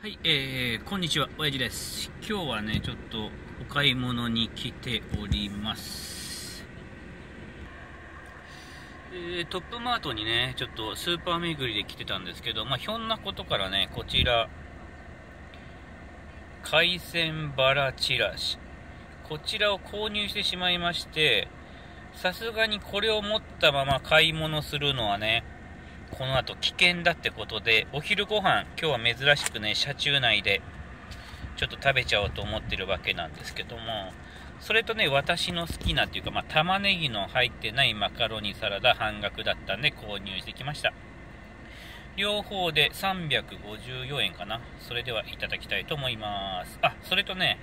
はい、えー、こんにちは、親父です。今日はね、ちょっとお買い物に来ております。えー、トップマートにね、ちょっとスーパー巡りで来てたんですけど、まあ、ひょんなことからね、こちら、海鮮バラチラシ。こちらを購入してしまいまして、さすがにこれを持ったまま買い物するのはね、この後危険だってことで、お昼ご飯今日は珍しくね、車中内でちょっと食べちゃおうと思ってるわけなんですけども、それとね、私の好きなっていうか、まあ、玉ねぎの入ってないマカロニサラダ半額だったんで購入してきました。両方で354円かな。それではいただきたいと思います。あ、それとね、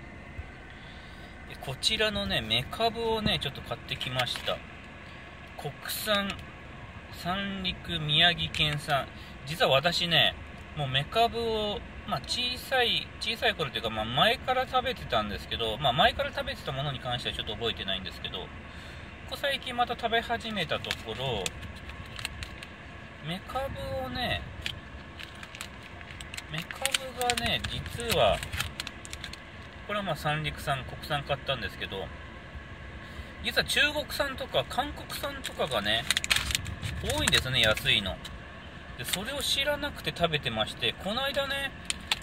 こちらのね、メカブをね、ちょっと買ってきました。国産三陸宮城県産。実は私ねもうメカブを、まあ、小さい小さい頃というか、まあ、前から食べてたんですけど、まあ、前から食べてたものに関してはちょっと覚えてないんですけどここ最近また食べ始めたところメカブをねメカブがね実はこれはまあ三陸産国産買ったんですけど実は中国産とか韓国産とかがね多いんですね、安いの。で、それを知らなくて食べてまして、この間ね、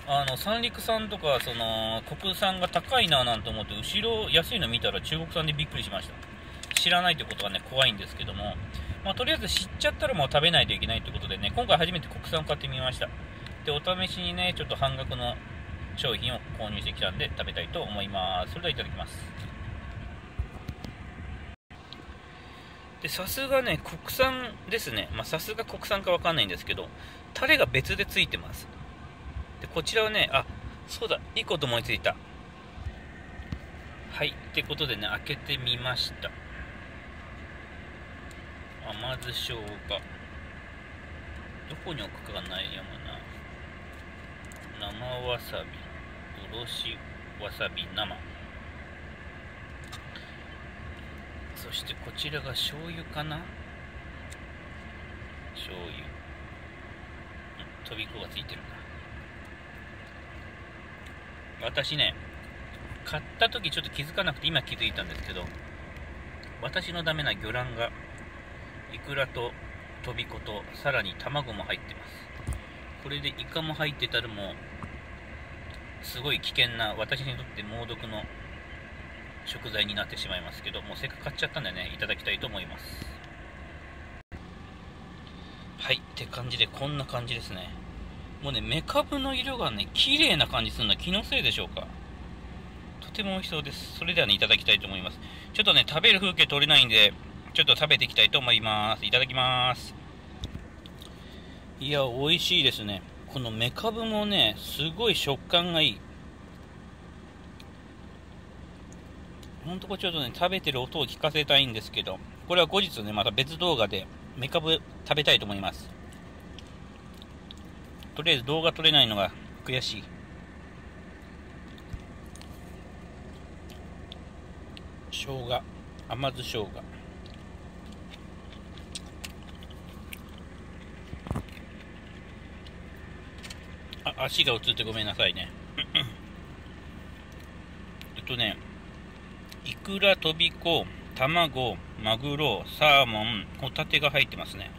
あの、三陸産とか、その、国産が高いななんて思って、後ろ安いの見たら中国産でびっくりしました。知らないってことはね、怖いんですけども、まあ、とりあえず知っちゃったらもう食べないといけないってことでね、今回初めて国産を買ってみました。で、お試しにね、ちょっと半額の商品を購入してきたんで食べたいと思います。それではいただきます。でさすがね国産ですね。まさすが国産かわかんないんですけどタレが別でついてます。でこちらはねあそうだいいこと思いついた。はいってことでね開けてみました。甘酢生姜。どこに置くかが悩むな。生わさびおろしわさび生。そしてこちらが醤油かな？醤油。うん、飛び子がついてるな。私ね、買った時ちょっと気づかなくて今気づいたんですけど、私のダメな魚卵が、イクラと飛び子と、さらに卵も入ってます。これでイカも入ってたらもう、すごい危険な、私にとって猛毒の食材になってしまいますけどもうせっかく買っちゃったんでねいただきたいと思います。はいって感じでこんな感じですね。もうねメカブの色がね綺麗な感じするのは気のせいでしょうか。とても美味しそうです。それではねいただきたいと思います。ちょっとね食べる風景撮れないんでちょっと食べていきたいと思います。いただきます。いや美味しいですね。このメカブもねすごい食感がいい。ほんとこちょっとね、食べてる音を聞かせたいんですけど、これは後日ね、また別動画でメカブ食べたいと思います。とりあえず動画撮れないのが悔しい。生姜、甘酢生姜。あ、足が映ってごめんなさいね。えっとね、イクラ、トビコ、卵、マグロ、サーモン、ホタテが入ってますね。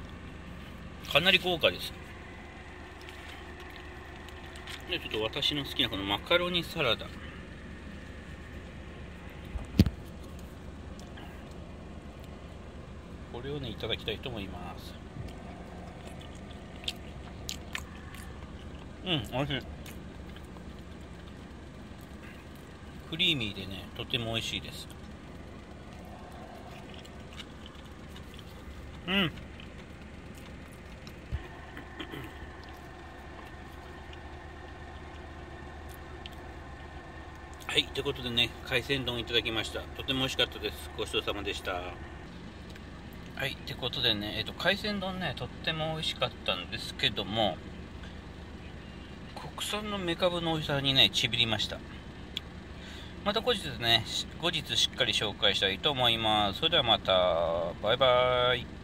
かなり豪華です。で、ちょっと私の好きなこのマカロニサラダ。これをね、いただきたいと思います。うん、美味しい。クリーミーでね、とても美味しいです。うん。はい、ということでね、海鮮丼いただきました。とても美味しかったです。ごちそうさまでした。はい、ということでね、えっと、海鮮丼ね、とっても美味しかったんですけども、国産のメカブの美味しさにね、ちびりました。また後日ね、後日しっかり紹介したいと思います。それではまた、バイバーイ。